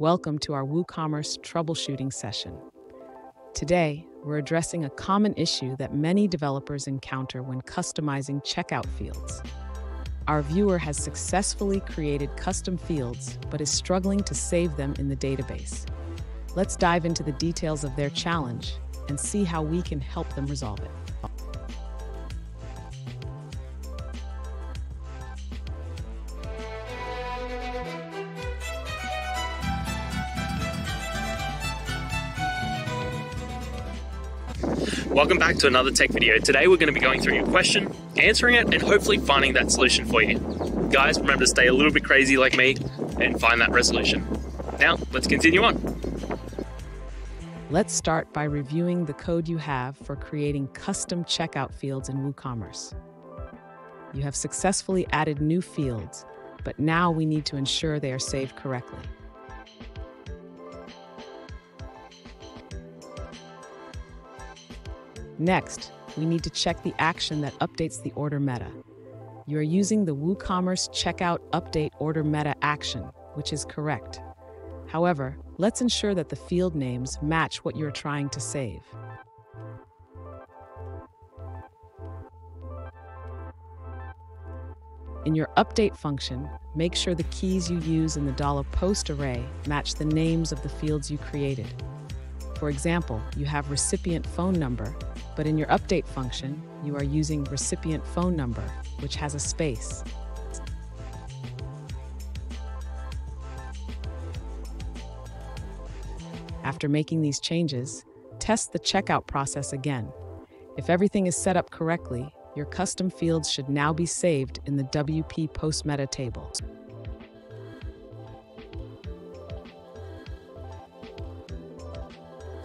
Welcome to our WooCommerce troubleshooting session. Today, we're addressing a common issue that many developers encounter when customizing checkout fields. Our viewer has successfully created custom fields but is struggling to save them in the database. Let's dive into the details of their challenge and see how we can help them resolve it. Welcome back to another tech video. Today we're going to be going through your question, answering it, and hopefully finding that solution for you. Guys, remember to stay a little bit crazy like me and find that resolution. Now, let's continue on. Let's start by reviewing the code you have for creating custom checkout fields in WooCommerce. You have successfully added new fields, but now we need to ensure they are saved correctly. Next, we need to check the action that updates the order meta. You are using the WooCommerce Checkout Update Order Meta action, which is correct. However, let's ensure that the field names match what you're trying to save. In your update function, make sure the keys you use in the $post array match the names of the fields you created. For example, you have recipient phone number but in your update function, you are using recipient phone number, which has a space. After making these changes, test the checkout process again. If everything is set up correctly, your custom fields should now be saved in the WP Post Meta table.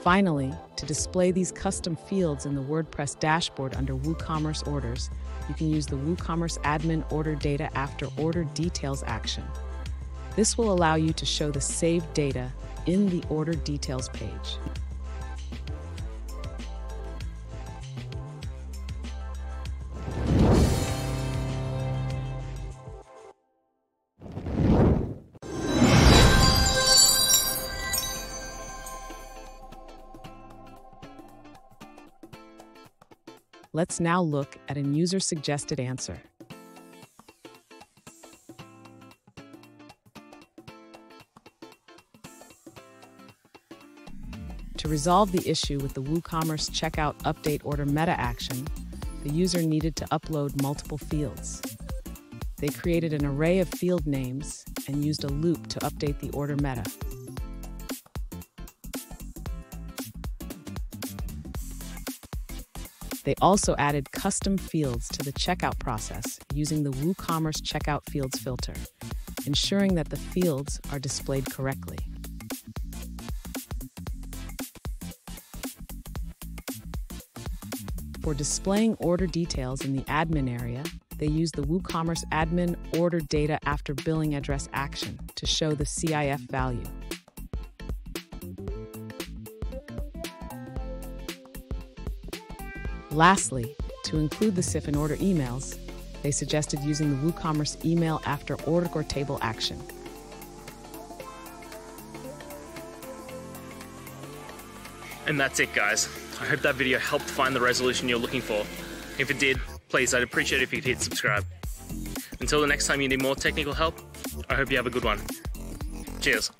Finally, to display these custom fields in the WordPress dashboard under WooCommerce orders, you can use the WooCommerce admin order data after order details action. This will allow you to show the saved data in the order details page. Let's now look at a user-suggested answer. To resolve the issue with the WooCommerce Checkout Update Order Meta action, the user needed to upload multiple fields. They created an array of field names and used a loop to update the order meta. They also added custom fields to the checkout process using the WooCommerce Checkout Fields filter, ensuring that the fields are displayed correctly. For displaying order details in the admin area, they use the WooCommerce admin order data after billing address action to show the CIF value. Lastly, to include the CIF in order emails, they suggested using the WooCommerce email after order or table action. And that's it guys. I hope that video helped find the resolution you're looking for. If it did, please I'd appreciate it if you could hit subscribe. Until the next time you need more technical help, I hope you have a good one. Cheers.